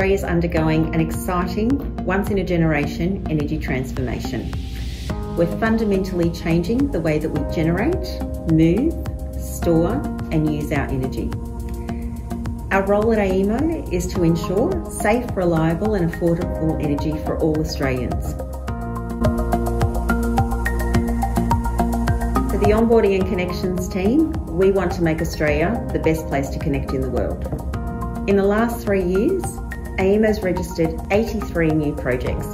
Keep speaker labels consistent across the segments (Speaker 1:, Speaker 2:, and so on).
Speaker 1: Australia is undergoing an exciting, once in a generation energy transformation. We're fundamentally changing the way that we generate, move, store, and use our energy. Our role at AEMO is to ensure safe, reliable, and affordable energy for all Australians. For the Onboarding and Connections team, we want to make Australia the best place to connect in the world. In the last three years, AEMO has registered 83 new projects.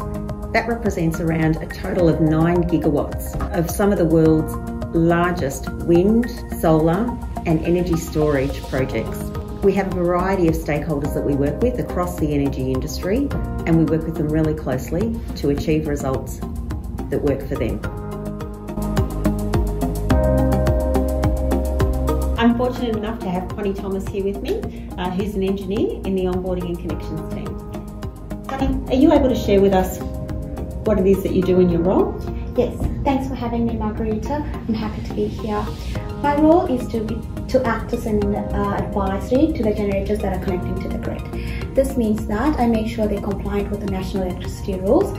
Speaker 1: That represents around a total of 9 gigawatts of some of the world's largest wind, solar, and energy storage projects. We have a variety of stakeholders that we work with across the energy industry, and we work with them really closely to achieve results that work for them. I'm fortunate enough to have Connie Thomas here with me, uh, who's an engineer in the Onboarding and Connections team. Connie, are you able to share with us what it is that you do in your role?
Speaker 2: Yes, thanks for having me, Margarita. I'm happy to be here. My role is to be, to act as an uh, advisory to the generators that are connecting to the grid. This means that I make sure they're compliant with the national electricity rules.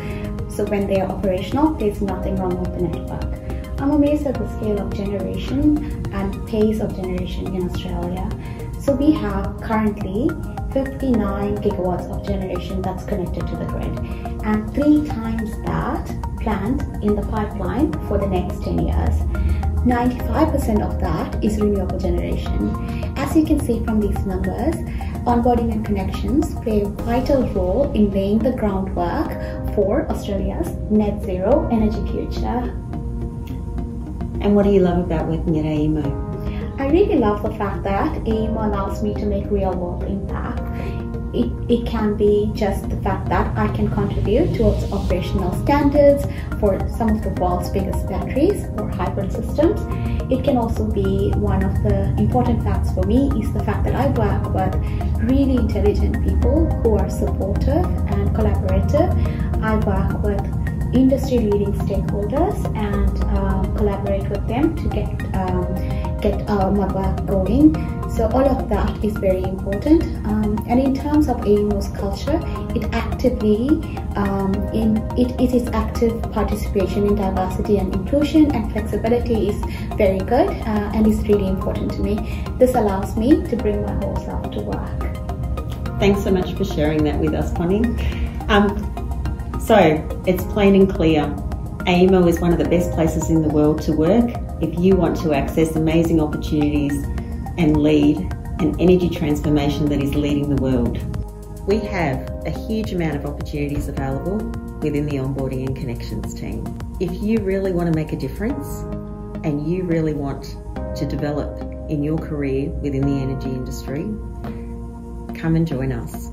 Speaker 2: So when they are operational, there's nothing wrong with the network. I'm amazed at the scale of generation and pace of generation in Australia. So we have currently 59 gigawatts of generation that's connected to the grid and three times that planned in the pipeline for the next 10 years. 95% of that is renewable generation. As you can see from these numbers, onboarding and connections play a vital role in laying the groundwork for Australia's net zero energy future.
Speaker 1: And what do you love about working at AEMO?
Speaker 2: I really love the fact that AEMO allows me to make real world impact it, it can be just the fact that I can contribute towards operational standards for some of the world's biggest batteries or hybrid systems. It can also be one of the important facts for me is the fact that I work with really intelligent people who are supportive and collaborative. I work with industry leading stakeholders and uh, collaborate with them to get um, get my work going. So all of that is very important. Um, and in terms of AEMO's culture, it actively um, in it, it is active participation in diversity and inclusion and flexibility is very good uh, and is really important to me. This allows me to bring my whole self to work.
Speaker 1: Thanks so much for sharing that with us, Connie. Um, so it's plain and clear. AEMO is one of the best places in the world to work if you want to access amazing opportunities and lead an energy transformation that is leading the world. We have a huge amount of opportunities available within the onboarding and connections team. If you really want to make a difference and you really want to develop in your career within the energy industry, come and join us.